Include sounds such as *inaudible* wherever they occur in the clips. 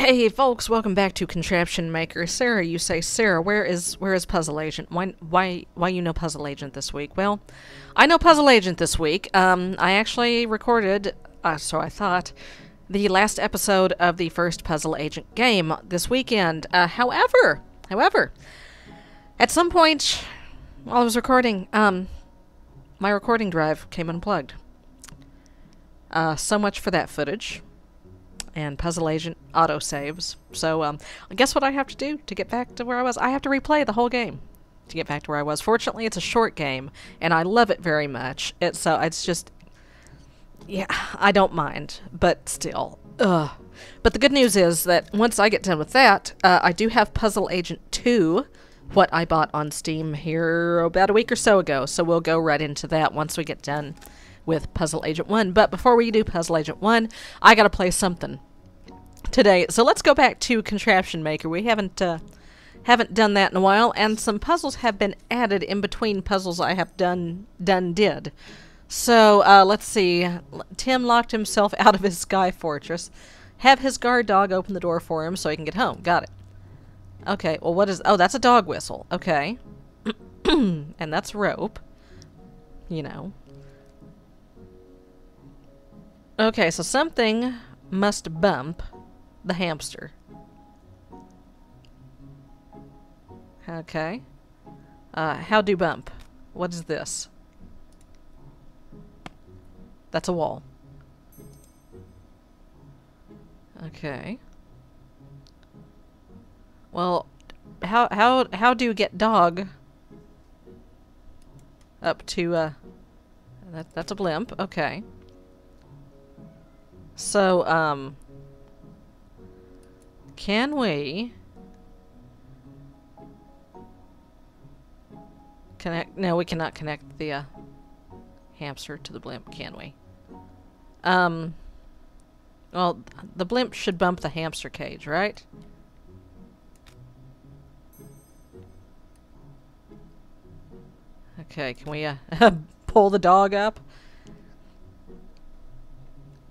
Hey folks, welcome back to Contraption Maker. Sarah, you say Sarah, where is where is Puzzle Agent? Why why why you know Puzzle Agent this week? Well, I know Puzzle Agent this week. Um, I actually recorded, uh, so I thought, the last episode of the first Puzzle Agent game this weekend. Uh, however, however, at some point while I was recording, um, my recording drive came unplugged. Uh, so much for that footage and Puzzle Agent autosaves. So, um, guess what I have to do to get back to where I was? I have to replay the whole game to get back to where I was. Fortunately, it's a short game, and I love it very much. It's so it's just, yeah, I don't mind, but still, ugh. But the good news is that once I get done with that, uh, I do have Puzzle Agent 2, what I bought on Steam here about a week or so ago. So we'll go right into that once we get done with Puzzle Agent 1. But before we do Puzzle Agent 1, I gotta play something today. So let's go back to Contraption Maker. We haven't uh, haven't done that in a while, and some puzzles have been added in between puzzles I have done done did. So uh, let's see. Tim locked himself *laughs* out of his sky fortress. Have his guard dog open the door for him so he can get home. Got it. Okay, well what is... Oh, that's a dog whistle. Okay. *clears throat* and that's rope. You know. Okay, so something must bump the hamster. Okay. Uh, how do bump? What is this? That's a wall. Okay. Well, how how how do you get dog up to uh that that's a blimp. Okay. So, um, can we connect? No, we cannot connect the uh, hamster to the blimp, can we? Um, well, the blimp should bump the hamster cage, right? Okay, can we uh, *laughs* pull the dog up?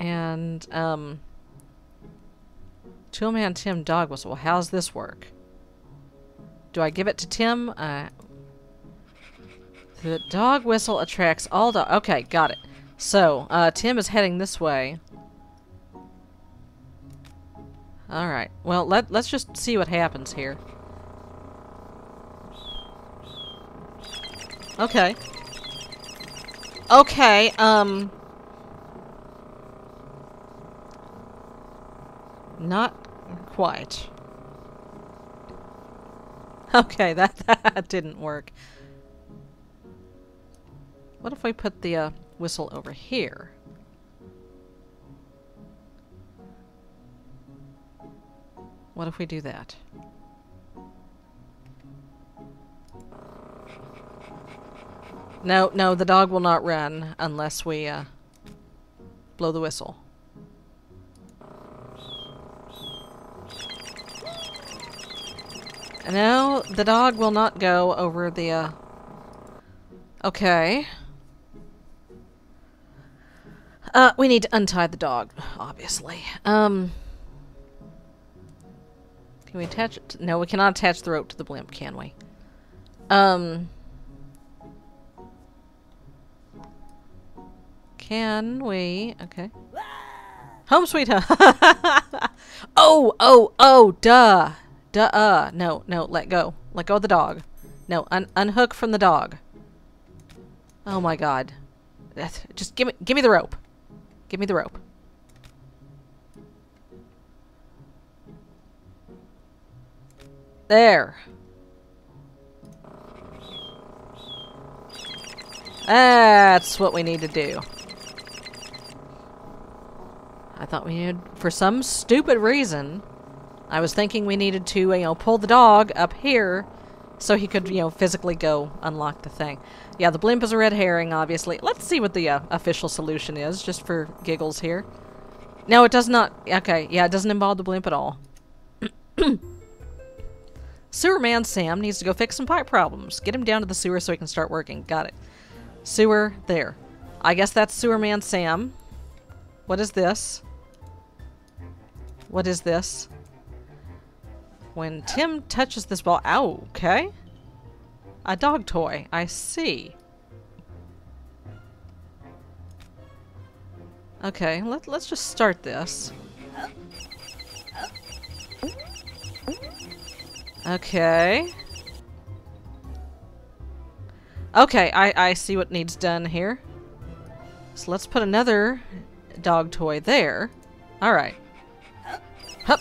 And, um... Toolman Tim dog whistle. How's this work? Do I give it to Tim? Uh, the dog whistle attracts all dog. Okay, got it. So, uh, Tim is heading this way. Alright. Well, let, let's just see what happens here. Okay. Okay, um... Not quite. Okay, *laughs* that, that didn't work. What if we put the uh, whistle over here? What if we do that? No, no, the dog will not run unless we uh, blow the whistle. No, the dog will not go over the, uh... Okay. Uh, we need to untie the dog, obviously. Um... Can we attach it? To, no, we cannot attach the rope to the blimp, can we? Um... Can we? Okay. Home sweet home. *laughs* oh, oh, oh, duh. Duh. No, no, let go. Let go of the dog. No, un unhook from the dog. Oh my god. That's, Just give me, give me the rope. Give me the rope. There. That's what we need to do. I thought we needed, for some stupid reason, I was thinking we needed to, you know, pull the dog up here so he could, you know, physically go unlock the thing. Yeah, the blimp is a red herring, obviously. Let's see what the uh, official solution is, just for giggles here. No, it does not. Okay, yeah, it doesn't involve the blimp at all. *coughs* Sewerman Sam needs to go fix some pipe problems. Get him down to the sewer so he can start working. Got it. Sewer, there. I guess that's Sewerman Sam. What is this? What is this? When Tim touches this ball... Oh, okay. A dog toy. I see. Okay, let, let's just start this. Okay. Okay, I, I see what needs done here. So let's put another dog toy there. Alright. Hup.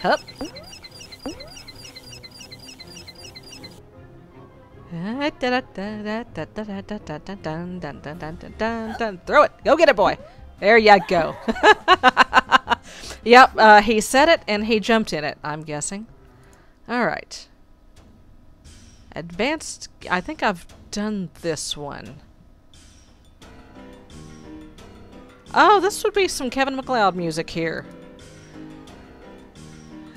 Hup. Throw it. Go get it, boy. There you go. yep, uh, he said it and he jumped in it, I'm guessing. Alright. Advanced... I think I've done this one. Oh, this would be some Kevin MacLeod music here.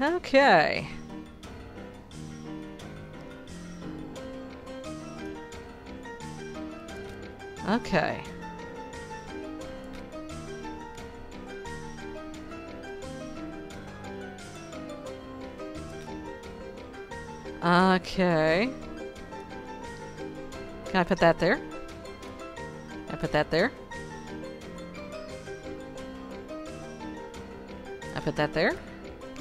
Okay. Okay. Okay. Can I put that there? Can I put that there? I put that there?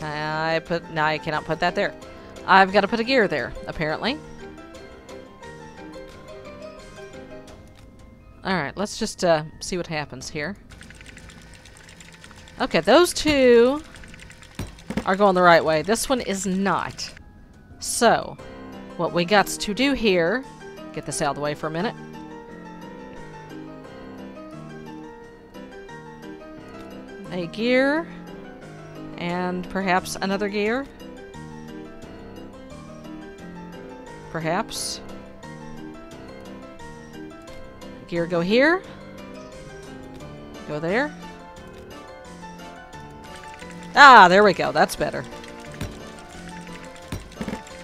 I put... No, I cannot put that there. I've got to put a gear there, apparently. Alright, let's just uh, see what happens here. Okay, those two are going the right way. This one is not. So, what we got to do here... Get this out of the way for a minute. A gear. And perhaps another gear. Perhaps. Gear go here. Go there. Ah, there we go. That's better.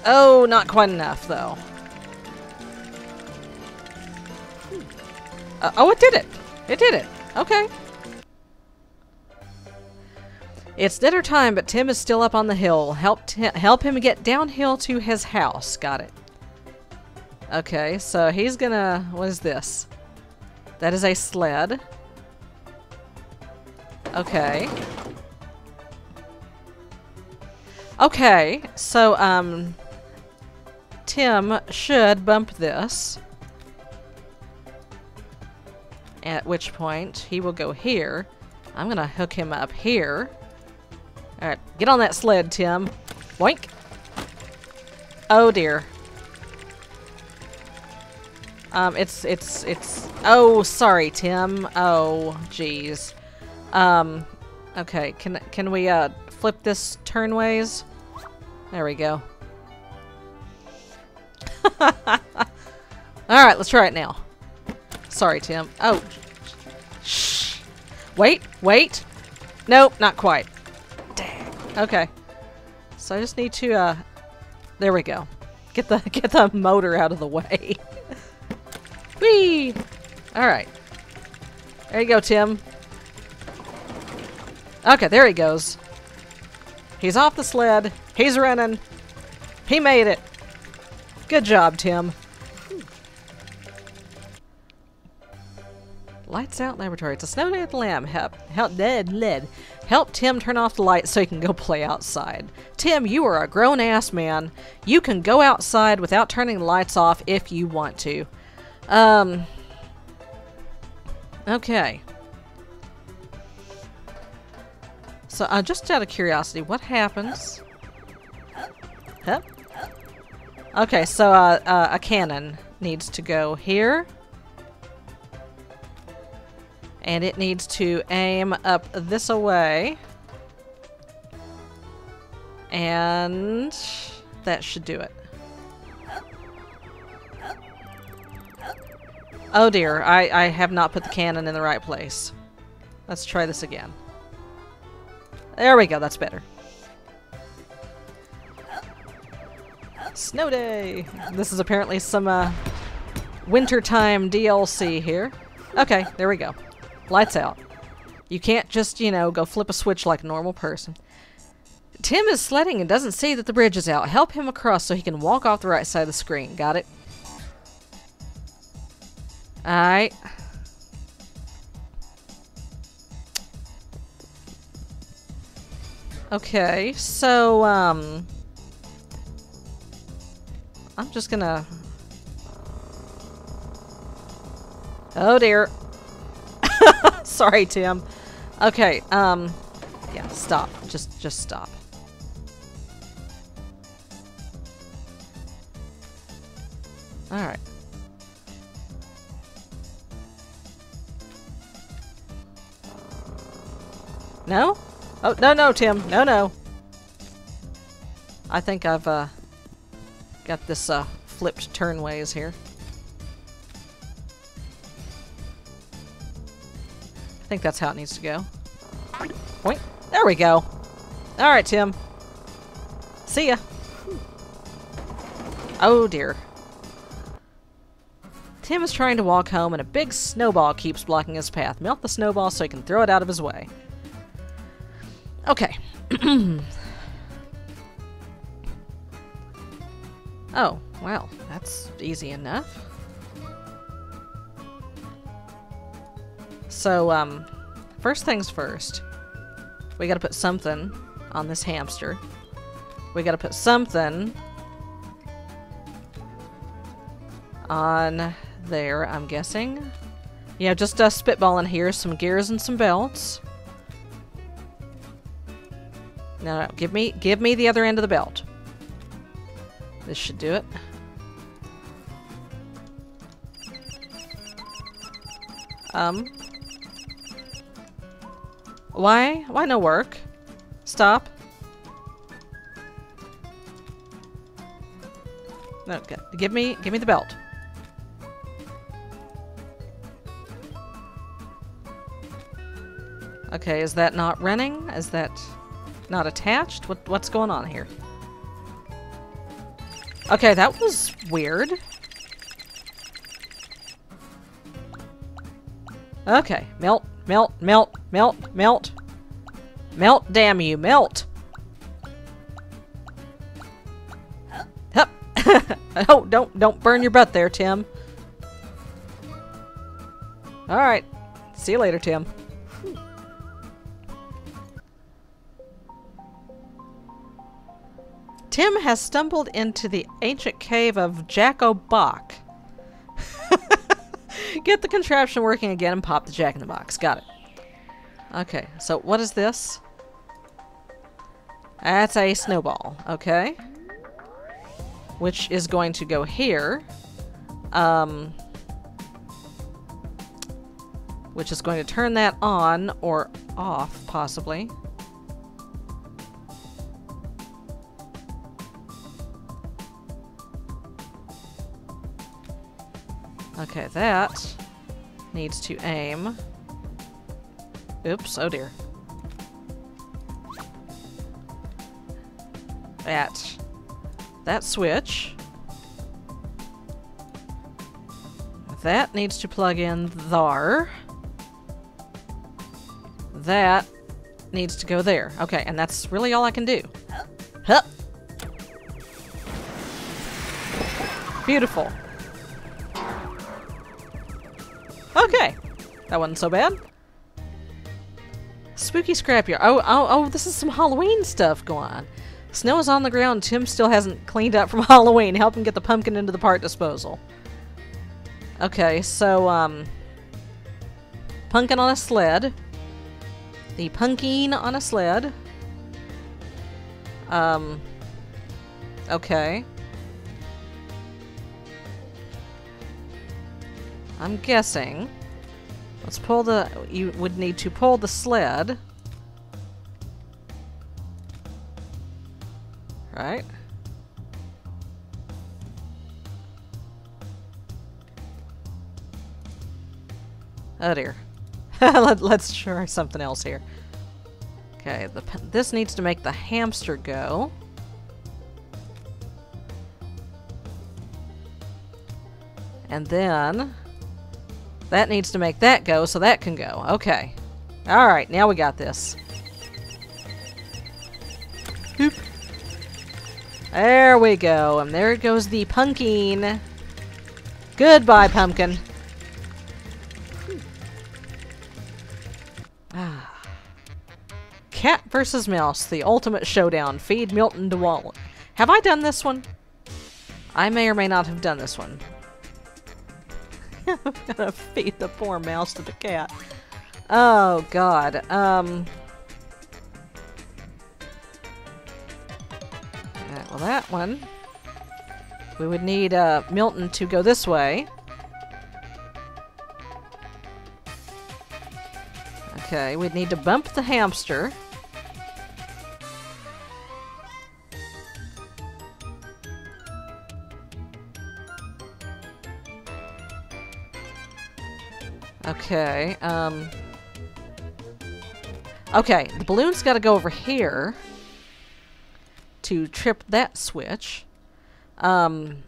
Oh, not quite enough, though. Uh, oh, it did it. It did it. Okay. It's dinner time, but Tim is still up on the hill. Help, help him get downhill to his house. Got it. Okay, so he's gonna... What is this? That is a sled. Okay. Okay, so, um... Tim should bump this. At which point, he will go here. I'm gonna hook him up here. Alright, get on that sled, Tim. Boink. Oh dear. Um, it's, it's, it's, oh, sorry, Tim. Oh, jeez. Um, okay, can, can we, uh, flip this turnways? There we go. *laughs* Alright, let's try it now. Sorry, Tim. Oh. Shh. Wait, wait. Nope, not quite. Okay. So I just need to, uh, there we go. Get the, *laughs* get the motor out of the way. Whee! Alright. There you go, Tim. Okay, there he goes. He's off the sled. He's running. He made it. Good job, Tim. Lights out laboratory. It's a snow day at the lamb. Help, help, dead, lead. Help Tim turn off the lights so he can go play outside. Tim, you are a grown ass man. You can go outside without turning the lights off if you want to. Um. Okay. So, uh, just out of curiosity, what happens? Huh? Okay, so uh, uh, a cannon needs to go here. And it needs to aim up this away. And that should do it. Oh dear, I, I have not put the cannon in the right place. Let's try this again. There we go, that's better. Snow Day! This is apparently some uh, wintertime DLC here. Okay, there we go. Lights out. You can't just, you know, go flip a switch like a normal person. Tim is sledding and doesn't see that the bridge is out. Help him across so he can walk off the right side of the screen. Got it? Alright. Okay, so, um... I'm just gonna... Oh dear. *laughs* Sorry, Tim. Okay, um... Yeah, stop. Just, just stop. Alright. No? Oh, no, no, Tim. No, no. I think I've, uh, got this, uh, flipped turnways here. I think that's how it needs to go. Point. There we go. Alright, Tim. See ya. Oh, dear. Tim is trying to walk home and a big snowball keeps blocking his path. Melt the snowball so he can throw it out of his way. Okay. *clears throat* oh, well, that's easy enough. So, um, first things first. We gotta put something on this hamster. We gotta put something on there, I'm guessing. Yeah, just uh, spitballing here. Some gears and some belts. No, no, give me, give me the other end of the belt. This should do it. Um. Why? Why no work? Stop. No, give me, give me the belt. Okay, is that not running? Is that not attached? What, what's going on here? Okay, that was weird. Okay, melt, melt, melt, melt, melt. Melt, damn you, melt! Hup! *laughs* oh, don't, don't burn your butt there, Tim. Alright. See you later, Tim. Tim has stumbled into the ancient cave of Jack-o'-Bock. *laughs* Get the contraption working again and pop the jack in the box. Got it. Okay, so what is this? That's a snowball. Okay. Which is going to go here. Um, which is going to turn that on or off, possibly. Okay, that needs to aim. Oops, oh dear. That. That switch. That needs to plug in there. That needs to go there. Okay, and that's really all I can do. Huh. Beautiful. That wasn't so bad. Spooky scrapyard. Oh, oh, oh, this is some Halloween stuff going on. Snow is on the ground. Tim still hasn't cleaned up from *laughs* Halloween. Help him get the pumpkin into the part disposal. Okay, so, um... Pumpkin on a sled. The pumpkin on a sled. Um... Okay. I'm guessing. Let's pull the... You would need to pull the sled. Right? Oh dear. *laughs* Let, us try something else here. Okay, the, this needs to make the hamster go. And then... That needs to make that go, so that can go. Okay. Alright, now we got this. There we go. And there goes the pumpkin. Goodbye, pumpkin. Ah. Cat versus mouse, the ultimate showdown. Feed Milton to Wall. Have I done this one? I may or may not have done this one. *laughs* I'm gonna feed the poor mouse to the cat. Oh god. Um. Right, well, that one. We would need uh, Milton to go this way. Okay, we'd need to bump the hamster. Okay, um... Okay, the balloon's gotta go over here to trip that switch. Um...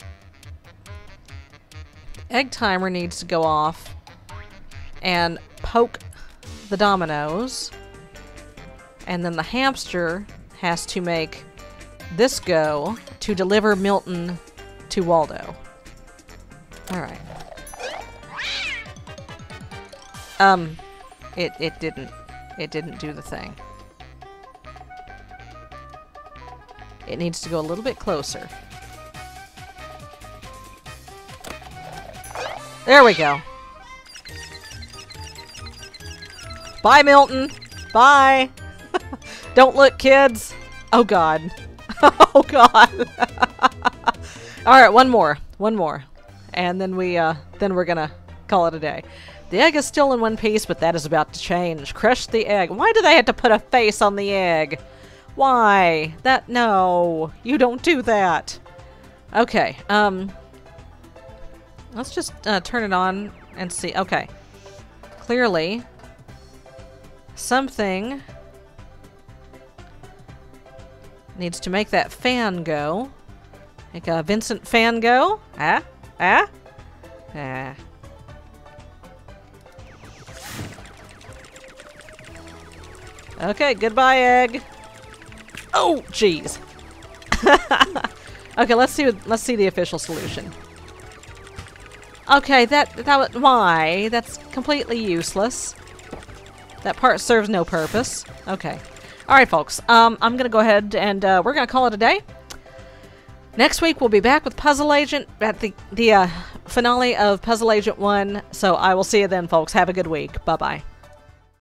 Egg timer needs to go off and poke the dominoes. And then the hamster has to make this go to deliver Milton to Waldo. Alright. Um, it, it didn't, it didn't do the thing. It needs to go a little bit closer. There we go. Bye, Milton. Bye. *laughs* Don't look, kids. Oh, God. *laughs* oh, God. *laughs* All right, one more. One more. And then we, uh, then we're gonna call it a day. The egg is still in one piece, but that is about to change. Crush the egg. Why do they have to put a face on the egg? Why? That, no. You don't do that. Okay, um... Let's just uh, turn it on and see. Okay. Clearly, something needs to make that fan go. Make a Vincent fan go. Ah? Ah? Ah. Okay, goodbye, egg. Oh, jeez. *laughs* okay, let's see. Let's see the official solution. Okay, that that was why. That's completely useless. That part serves no purpose. Okay. All right, folks. Um, I'm gonna go ahead and uh, we're gonna call it a day. Next week we'll be back with Puzzle Agent at the the uh, finale of Puzzle Agent One. So I will see you then, folks. Have a good week. Bye bye.